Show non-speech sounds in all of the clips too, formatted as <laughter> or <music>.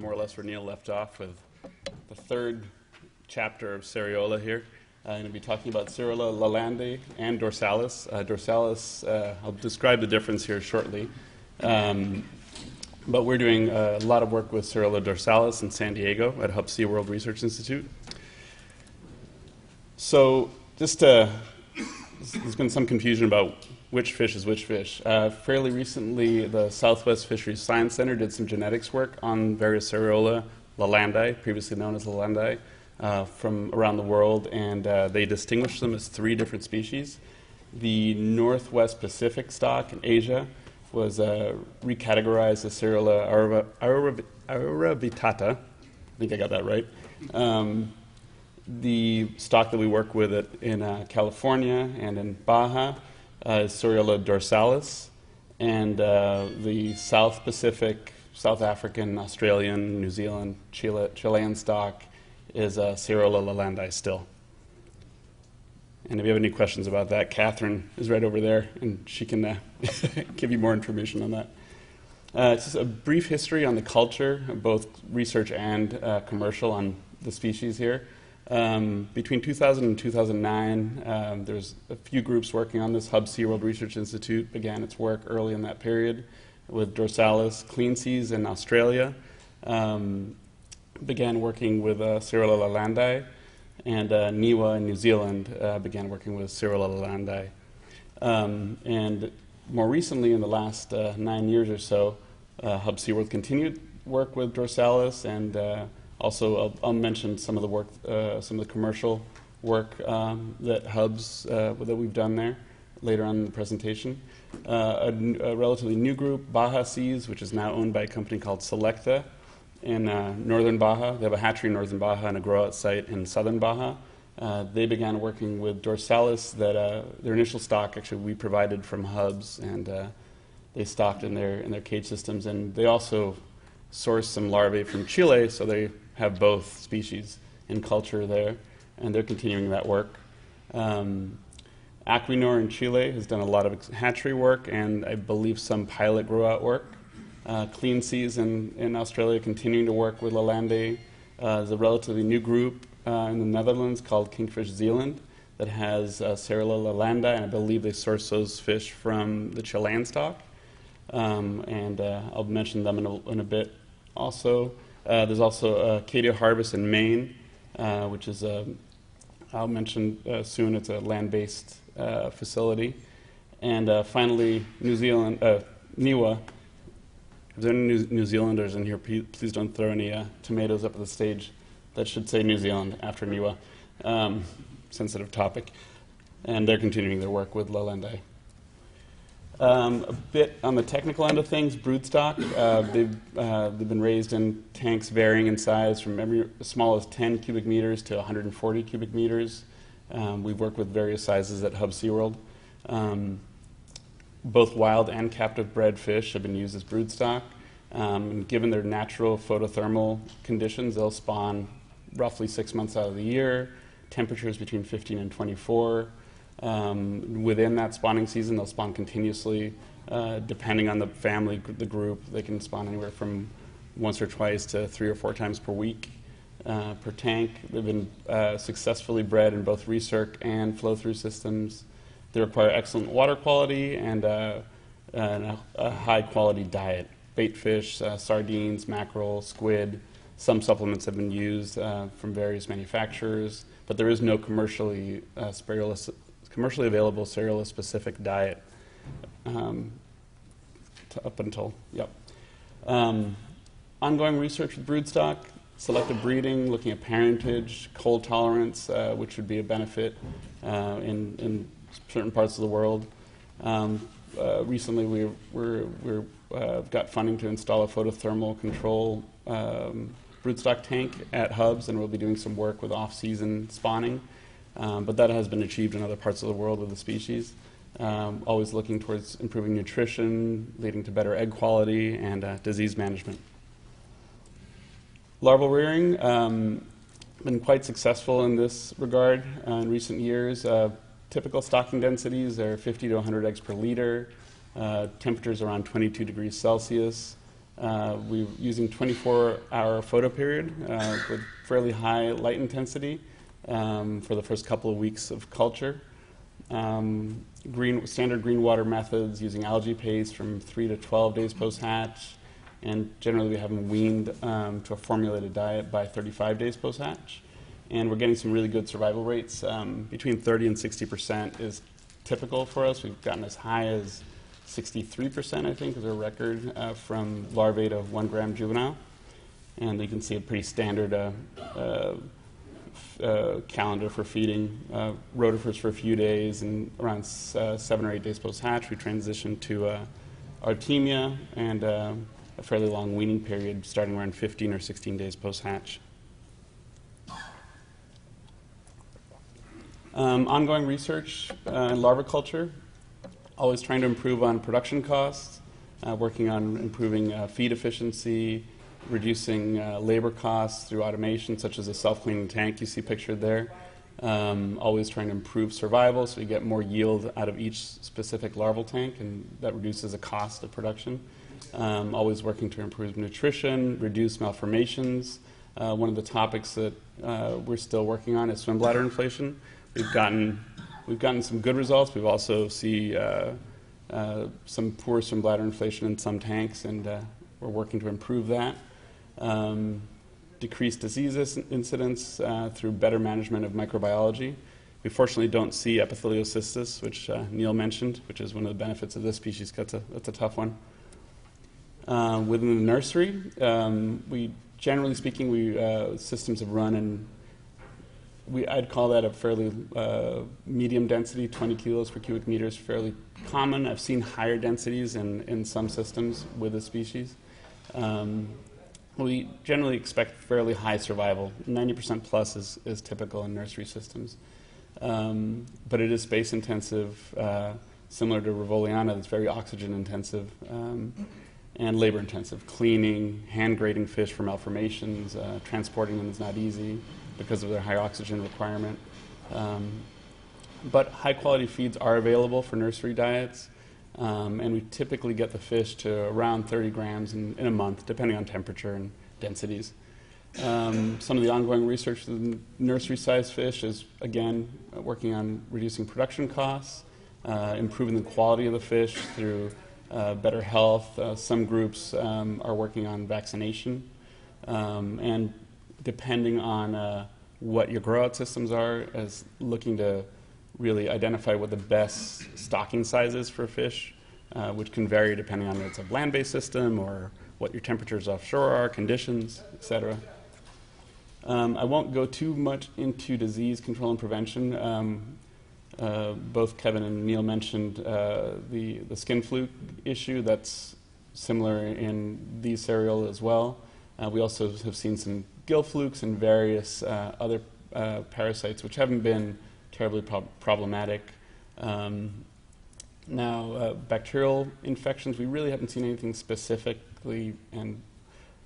more or less where Neil left off with the third chapter of Seriola here. I'm going to be talking about Seriola lalandi and dorsalis. Uh, dorsalis, uh, I'll describe the difference here shortly. Um, but we're doing a lot of work with Seriola dorsalis in San Diego at Hubbs SeaWorld Research Institute. So, just to, there's been some confusion about which fish is which fish. Uh, fairly recently, the Southwest Fisheries Science Center did some genetics work on various Seriola lalandi, previously known as lalandi, uh, from around the world, and uh, they distinguished them as three different species. The Northwest Pacific stock in Asia was uh, recategorized as Seriola aureovittata. I think I got that right. Um, the stock that we work with in uh, California and in Baja uh, is Seriola dorsalis, and uh, the South Pacific, South African, Australian, New Zealand, Chile, Chilean stock is uh, Seriola lalandi still. And if you have any questions about that, Catherine is right over there, and she can uh, <laughs> give you more information on that. Uh, it's just a brief history on the culture, both research and uh, commercial, on the species here. Um, between 2000 and 2009, um, there's a few groups working on this. Hubbs SeaWorld Research Institute began its work early in that period with Dorsalis Clean Seas in Australia. Um, began working with uh, lalandi, and uh, NIWA in New Zealand uh, began working with Seriola lalandi. Um, and more recently, in the last uh, nine years or so, uh, Hubbs SeaWorld continued work with Dorsalis and uh, also, I'll, I'll, mention some of the work, uh, some of the commercial work um, that Hubbs uh, that we've done there later on in the presentation. Uh, a, a, relatively new group, Baja Seas, which is now owned by a company called Selecta in uh, northern Baja. They have a hatchery in northern Baja and a grow-out site in southern Baja. Uh, they began working with Dorsalis. That uh, their initial stock actually we provided from Hubbs, and they stocked in their in their cage systems. And they also sourced some larvae from Chile, so they have both species in culture there, and they're continuing that work. Um, Aquinor in Chile has done a lot of hatchery work and I believe some pilot grow out work. Uh, Clean Seas in, in Australia continuing to work with Lalandi. Uh, there's a relatively new group uh, in the Netherlands called Kingfish Zealand that has uh, Seriola lalandi, and I believe they source those fish from the Chilean stock. Um, and uh, I'll mention them in a, in a bit also. Uh, there's also Acadia Harvest in Maine, uh, which is a, I'll mention uh, soon, it's a land based uh, facility. And uh, finally, New Zealand, NIWA. If there are any New, New Zealanders in here, please don't throw any tomatoes up at the stage. That should say New Zealand after NIWA. Um, sensitive topic. And they're continuing their work with lalandi. Um, a bit on the technical end of things, broodstock. Uh, they've, uh, they've been raised in tanks varying in size from every, as small as 10 cubic meters to 140 cubic meters. Um, we've worked with various sizes at Hubbs SeaWorld. Um, both wild and captive bred fish have been used as broodstock. Um, and given their natural photothermal conditions, they'll spawn roughly six months out of the year, temperatures between 15 and 24. Um, within that spawning season, they'll spawn continuously. Uh, depending on the family, the group, they can spawn anywhere from once or twice to three or four times per week uh, per tank. They've been uh, successfully bred in both recirc and flow through systems. They require excellent water quality and, uh, and a, a, high quality diet. Bait fish, uh, sardines, mackerel, squid. Some supplements have been used uh, from various manufacturers, but there is no commercially uh, commercially available Seriola specific diet um, up until, yep. Um, ongoing research with broodstock, selective breeding, looking at parentage, cold tolerance, uh, which would be a benefit uh, in, in certain parts of the world. Um, uh, recently, we we're, we're, uh, got funding to install a photothermal control um, broodstock tank at Hubbs, and we'll be doing some work with off-season spawning. Um, but that has been achieved in other parts of the world with the species. Um, always looking towards improving nutrition, leading to better egg quality and uh, disease management. Larval rearing, um, been quite successful in this regard uh, in recent years. Uh, typical stocking densities are 50 to 100 eggs per liter. uh, temperatures around 22 degrees Celsius. Uh, we're using 24-hour photo period uh, with fairly high light intensity um, for the first couple of weeks of culture. Um, green, standard green water methods using algae paste from 3 to 12 days post-hatch. And generally we have them weaned um, to a formulated diet by 35 days post-hatch. And we're getting some really good survival rates. Um, between 30 and 60% is typical for us. We've gotten as high as 63%, I think, is our record uh, from larvae to one gram juvenile. And you can see a pretty standard uh, uh, uh calendar for feeding uh, rotifers for a few days, and around uh, seven or eight days post hatch, we transition to artemia and a fairly long weaning period starting around 15 or 16 days post hatch. Um, ongoing research in larva culture always trying to improve on production costs, uh, working on improving uh, feed efficiency, reducing uh, labor costs through automation, such as a self-cleaning tank you see pictured there. Um, always trying to improve survival so we get more yield out of each specific larval tank, and that reduces the cost of production. Um, always working to improve nutrition, reduce malformations. Uh, one of the topics that uh, we're still working on is swim bladder inflation. We've gotten We've gotten some good results. We've also see uh, uh, some poor swim bladder inflation in some tanks, and uh, we're working to improve that. Um, decrease disease incidence uh, through better management of microbiology. We fortunately don't see epitheliocystis, which uh, Neil mentioned, which is one of the benefits of this species. That's a, that's a tough one. Uh, within the nursery, um, we generally speaking, we systems have run and we, I'd call that a fairly uh, medium density, 20 kilos per cubic meter is fairly common. I've seen higher densities in, in some systems with the species. Um, we generally expect fairly high survival. 90% plus is, is typical in nursery systems. Um, but it is space intensive, uh, similar to Rivoliana, that's very oxygen intensive um, and labor intensive. Cleaning, hand grading fish for malformations, uh, transporting them is not easy because of their high oxygen requirement. Um, but high quality feeds are available for nursery diets, um, and we typically get the fish to around 30 grams in, in a month, depending on temperature and densities. Um, some of the ongoing research in nursery sized fish is, again, working on reducing production costs, uh, improving the quality of the fish through uh, better health. Uh, some groups um, are working on vaccination um, and depending on uh, what your grow out systems are, as looking to really identify what the best stocking size is for fish, uh, which can vary depending on if it's a land based system or what your temperatures offshore are, conditions, etc. Um, I won't go too much into disease control and prevention. Um, uh, both Kevin and Neil mentioned uh, the, the skin fluke issue that's similar in these Seriola as well. Uh, we also have seen some gill flukes and various uh, other uh, parasites, which haven't been terribly pro- problematic. Um, now, uh, bacterial infections, we really haven't seen anything specifically and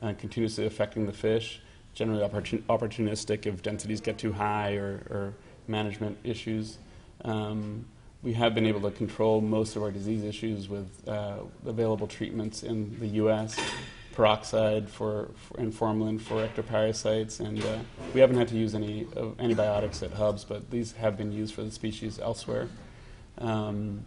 uh, continuously affecting the fish. Generally opportun- opportunistic if densities get too high or, or management issues. Um, we have been able to control most of our disease issues with uh, available treatments in the U.S peroxide for, for and formalin for ectoparasites, and uh, we haven't had to use any uh, antibiotics at Hubbs, but these have been used for the species elsewhere. Um,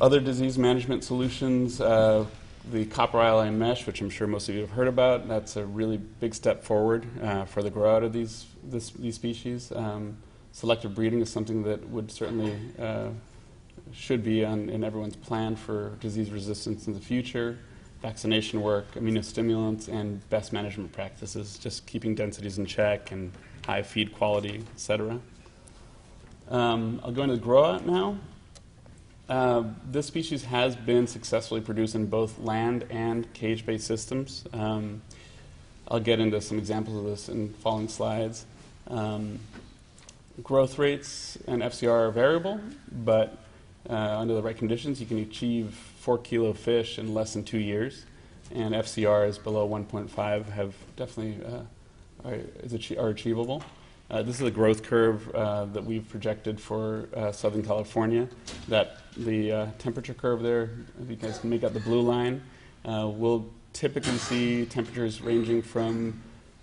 other disease management solutions, uh, the copper ion mesh, which I'm sure most of you have heard about, that's a really big step forward uh, for the grow out of these, this, these species. Um, selective breeding is something that would certainly uh, should be on, in everyone's plan for disease resistance in the future vaccination work, immunostimulants, and best management practices, just keeping densities in check and high feed quality, etc. Um, I'll go into the grow out now. Uh, this species has been successfully produced in both land and cage based systems. Um, I'll get into some examples of this in following slides. Um, growth rates and FCR are variable, but uh, under the right conditions, you can achieve four kilo fish in less than two years, and FCR is below 1.5 have definitely uh, are, are, achievable. Uh, this is a growth curve uh, that we've projected for uh, Southern California. That the uh, temperature curve there, if you guys can make out the blue line, we'll typically see temperatures ranging from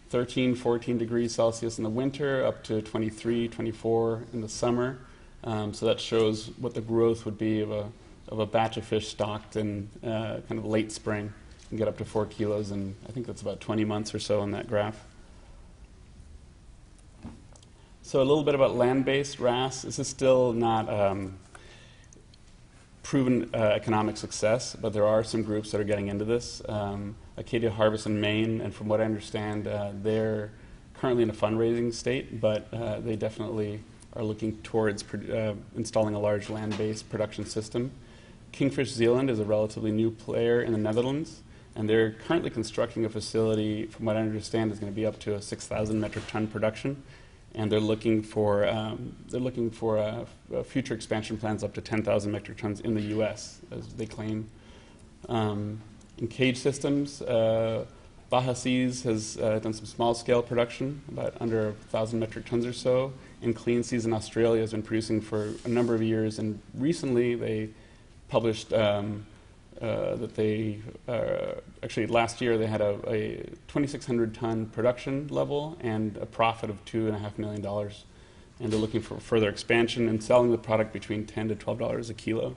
13, 14 degrees Celsius in the winter up to 23, 24 in the summer. Um, so that shows what the growth would be of a, of a batch of fish stocked in uh, kind of late spring and get up to four kilos. And I think that's about 20 months or so on that graph. So a little bit about land-based RAS. This is still not um, proven uh, economic success, but there are some groups that are getting into this. Um, Acadia Harvest in Maine, and from what I understand, uh, they're currently in a fundraising state, but uh, they definitely are looking towards uh, installing a large land-based production system. Kingfish Zealand is a relatively new player in the Netherlands, and they're currently constructing a facility, from what I understand, is going to be up to a 6,000 metric ton production and they're looking for um, they're looking for uh, future expansion plans up to 10,000 metric tons in the U.S. as they claim. Um, in cage systems, uh, Baja Seas has uh, done some small scale production, about under 1,000 metric tons or so. And Clean Seas in Australia has been producing for a number of years, and recently they published. Um, uh, that they uh, actually last year they had a, a 2,600 ton production level and a profit of two and a half million dollars, and they're looking for further expansion and selling the product between 10 to 12 dollars a kilo.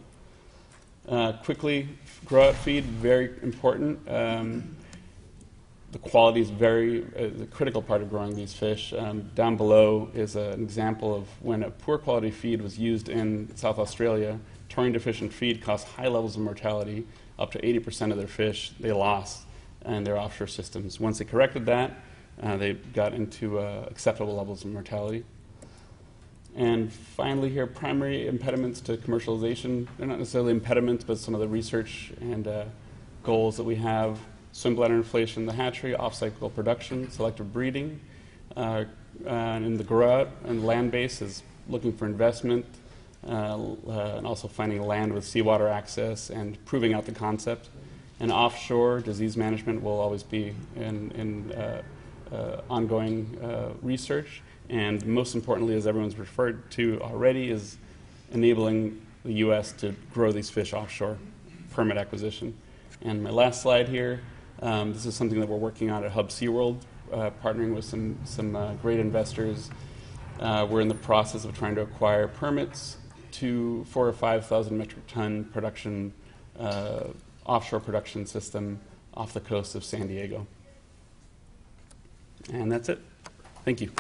Uh, quickly, grow out feed very important. Um, the quality is very uh, the critical part of growing these fish. Um, down below is an example of when a poor quality feed was used in South Australia taurine deficient feed caused high levels of mortality. Up to 80% of their fish they lost in their offshore systems. Once they corrected that, uh, they got into uh, acceptable levels of mortality. And finally, here, primary impediments to commercialization. They're not necessarily impediments, but some of the research and uh, goals that we have swim bladder inflation in the hatchery, off cycle production, selective breeding. Uh, and in the grow out and land base is looking for investment, uh, uh, and also finding land with seawater access and proving out the concept. And offshore disease management will always be in, in uh, ongoing research. And most importantly, as everyone's referred to already, is enabling the U.S. to grow these fish offshore, permit acquisition. And my last slide here, um, this is something that we're working on at Hubbs SeaWorld, uh, partnering with some, some uh, great investors. Uh, we're in the process of trying to acquire permits to four or 5,000 metric ton production, uh, offshore production system off the coast of San Diego. And that's it. Thank you.